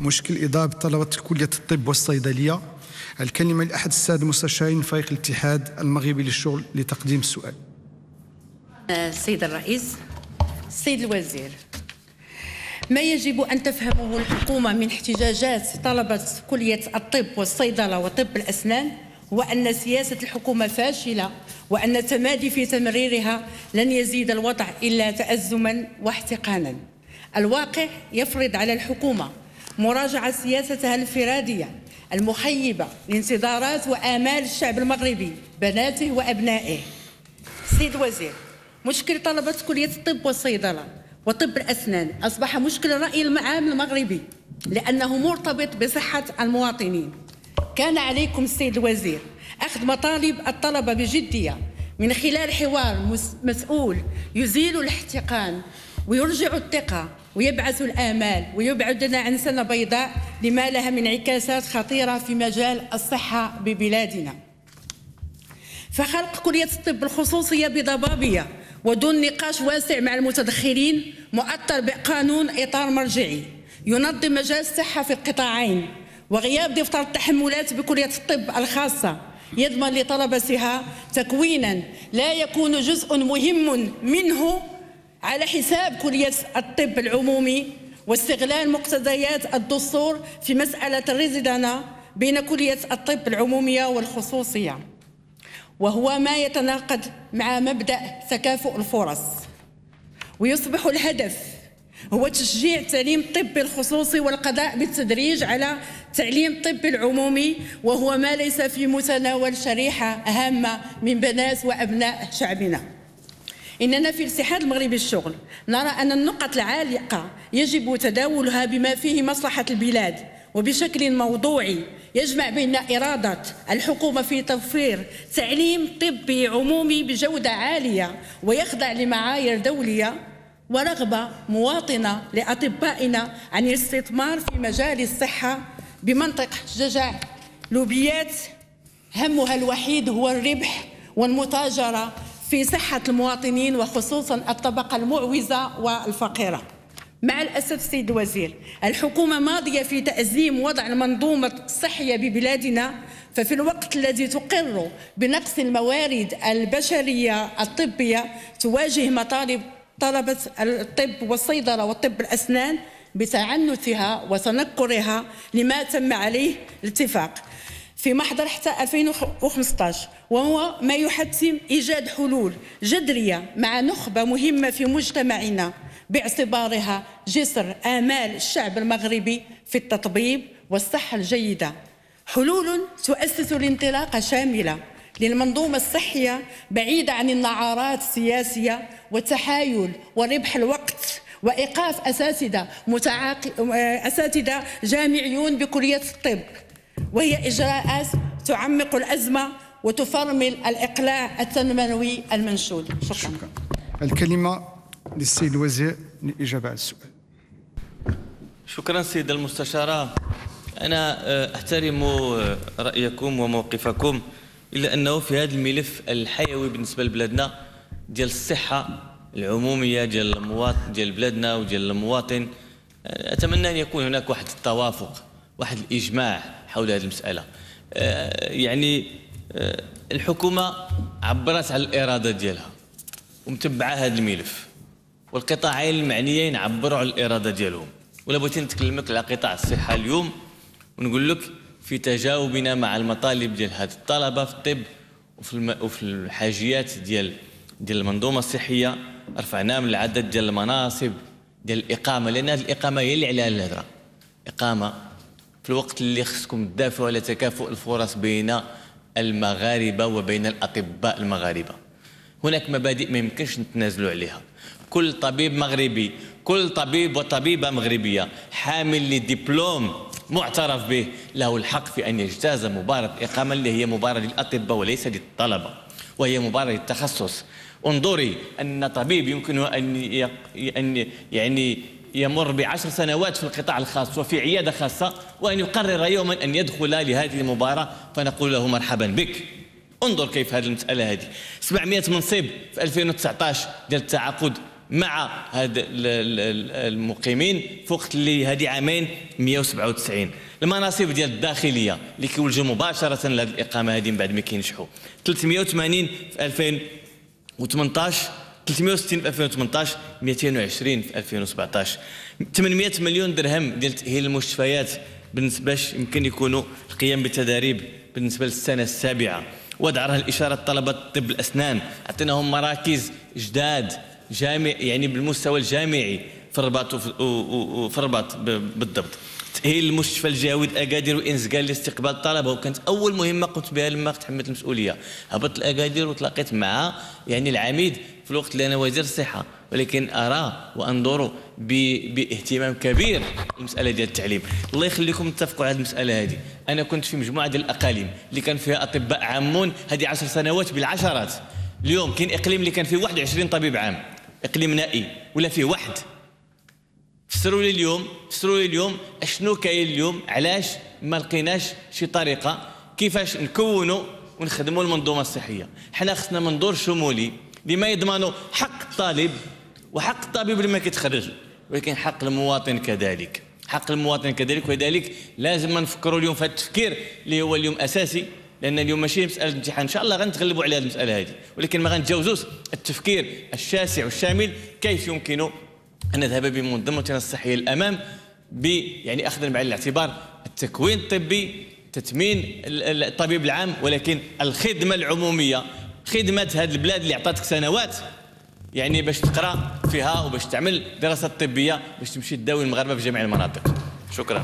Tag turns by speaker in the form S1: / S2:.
S1: مشكل إضافة طلبة كلية الطب والصيدلية. الكلمة لأحد السادة المستشارين فريق الاتحاد المغربي للشغل لتقديم السؤال.
S2: السيد الرئيس السيد الوزير ما يجب أن تفهمه الحكومة من احتجاجات طلبة كلية الطب والصيدلة وطب الأسنان هو أن سياسة الحكومة فاشلة وأن التمادي في تمريرها لن يزيد الوضع إلا تأزما واحتقانا. الواقع يفرض على الحكومة مراجعة سياستها الانفرادية المخيبة لانتظارات وآمال الشعب المغربي بناته وأبنائه. سيد وزير مشكل طلبة كلية الطب والصيدلة وطب الأسنان أصبح مشكل الرأي العام المغربي لأنه مرتبط بصحة المواطنين. كان عليكم السيد الوزير أخذ مطالب الطلبة بجدية من خلال حوار مسؤول يزيل الاحتقان ويرجع الثقة ويبعث الآمال ويبعدنا عن سنة بيضاء لما لها من انعكاسات خطيرة في مجال الصحة ببلادنا. فخلق كلية الطب الخصوصية بضبابية ودون نقاش واسع مع المتدخلين مؤطر بقانون إطار مرجعي ينظم مجال الصحة في القطاعين وغياب دفتر التحملات بكلية الطب الخاصة يضمن لطلبتها تكوينا لا يكون جزء مهم منه على حساب كلية الطب العمومي واستغلال مقتضيات الدستور في مسألة الريزيدانا بين كلية الطب العمومية والخصوصية وهو ما يتناقض مع مبدأ تكافؤ الفرص. ويصبح الهدف هو تشجيع تعليم الطب الخصوصي والقضاء بالتدريج على تعليم الطب العمومي وهو ما ليس في متناول شريحة هامة من بنات وأبناء شعبنا. إننا في الاتحاد المغربي الشغل نرى أن النقط العالقة يجب تداولها بما فيه مصلحة البلاد. وبشكل موضوعي يجمع بين إرادة الحكومة في توفير تعليم طبي عمومي بجودة عالية ويخضع لمعايير دولية ورغبة مواطنة لأطبائنا عن الاستثمار في مجال الصحة بمنطق ججع لوبيات همها الوحيد هو الربح والمتاجرة. في صحة المواطنين وخصوصا الطبقة المعوزة والفقيرة. مع الأسف سيد الوزير الحكومة ماضية في تأزيم وضع المنظومة الصحية ببلادنا ففي الوقت الذي تقر بنقص الموارد البشرية الطبية تواجه مطالب طلبة الطب والصيدلة والطب الأسنان بتعنتها وتنكرها لما تم عليه الاتفاق. في محضر حتى 2015 وهو ما يحتم إيجاد حلول جذرية مع نخبة مهمة في مجتمعنا باعتبارها جسر آمال الشعب المغربي في التطبيب والصحة الجيدة. حلول تؤسس لانطلاقة شاملة للمنظومة الصحية بعيدة عن النعارات السياسية والتحايل وربح الوقت وإيقاف أساتذة متعاق... أساتذة جامعيون بكلية الطب. وهي إجراءات تعمق الأزمة وتفرمل الإقلاع التنموي المنشود. شكرا, شكرا.
S1: الكلمة للسيد الوزير للإجابة على السؤال.
S3: شكرا سيد المستشارة. أنا آه، أحترم آه، رأيكم وموقفكم إلا أنه في هذا الملف الحيوي بالنسبة لبلادنا ديال الصحة العمومية ديال المواطن ديال بلادنا وديال المواطن آه، أتمنى أن يكون هناك واحد التوافق واحد الإجماع. حول هذه المسألة. يعني الحكومة عبرت على الإرادة ديالها ومتبعة هذا الملف والقطاعين المعنيين عبروا على الإرادة ديالهم. ولا بغيتي نتكلمك على قطاع الصحة اليوم ونقول لك في تجاوبنا مع المطالب ديال هاد الطلبة في الطب وفي الم... وفي الحاجيات ديال ديال المنظومة الصحية رفعنا من العدد ديال المناصب ديال الإقامة لأن هذه الإقامة هي اللي عليها الهضره إقامة في الوقت اللي خصكم تدافعوا على تكافؤ الفرص بين المغاربة وبين الأطباء المغاربة. هناك مبادئ ما يمكنش نتنازلوا عليها. كل طبيب مغربي كل طبيب وطبيبة مغربية حامل لدبلوم معترف به له الحق في أن يجتاز مباراة إقامة اللي هي مباراة للأطباء وليس للطلبة وهي مباراة للتخصص. انظري أن طبيب يمكنه أن يعني يمر بعشر سنوات في القطاع الخاص وفي عيادة خاصة وأن يقرر يوما أن يدخل لهذه المباراة فنقول له مرحبا بك. انظر كيف هذه المسألة هذه. 700 منصب في 2019 ديال التعاقد مع هاد المقيمين في وقت اللي هذه عامين 197 المناصب ديال الداخلية اللي كيولجوا مباشرة لهذه الإقامة هذه من بعد ما كينجحوا. 380 في 2018 360 في 2018 220 في 2017 800 مليون درهم ديال تاهيل المستشفيات بالنسبة باش يمكن يكونوا القيام بالتدريب بالنسبة للسنة السابعة. وضع رهن الإشارة طلبة طب الأسنان. أعطيناهم مراكز جداد جامع يعني بالمستوى الجامعي في الرباط وفي الرباط بالضبط. تأهيل المستشفى الجاود أكادير وإنزقال لاستقبال الطلبة وكانت أول مهمة قمت بها لما تحملت المسؤولية. هبطت الأكادير وتلاقيت مع يعني العميد في الوقت اللي أنا وزير الصحة ولكن أرى وأنظر باهتمام كبير المسألة ديال التعليم. الله يخليكم تتفقوا على المسألة هذه. أنا كنت في مجموعة ديال الأقاليم اللي كان فيها أطباء عامون هذه عشر سنوات بالعشرات. اليوم كاين إقليم اللي كان فيه 21 طبيب عام إقليم نائي ولا فيه واحد. فسروا لي اليوم فسروا لي اليوم أشنو كاين اليوم؟ علاش ما لقيناش شي طريقة كيفاش نكونوا ونخدموا المنظومة الصحية؟ حنا خصنا منظور شمولي لما يضمنوا حق الطالب وحق الطبيب اللي ما كيتخرج ولكن حق المواطن كذلك. حق المواطن كذلك ولذلك لازم نفكروا اليوم في هذا التفكير اللي هو اليوم أساسي لأن اليوم ماشي مسألة امتحان. إن شاء الله غنتغلبوا على هذه المسألة هذه ولكن ما غنتجاوزوش التفكير الشاسع والشامل كيف يمكن أن نذهب بمنظمتنا الصحية للأمام ب يعني أخذا بعين الاعتبار التكوين الطبي تثمين الطبيب العام ولكن الخدمة العمومية خدمة هذه البلاد اللي عطاتك سنوات يعني باش تقرأ فيها وباش تعمل دراسات طبية باش تمشي تداوي المغاربة في جميع المناطق. شكرا.